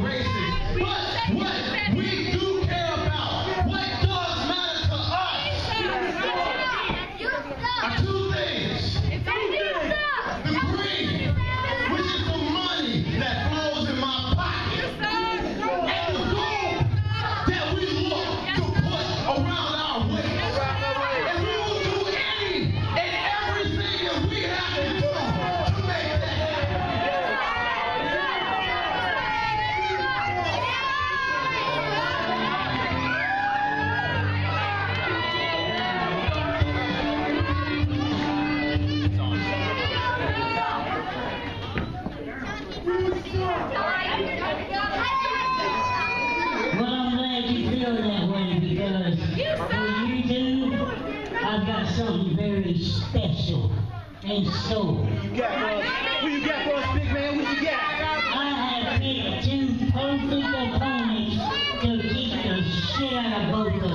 Racist, But something very special. And so. Who you got, for us, big man? What you got? I have picked two perfect opponents to kick the shit out of both of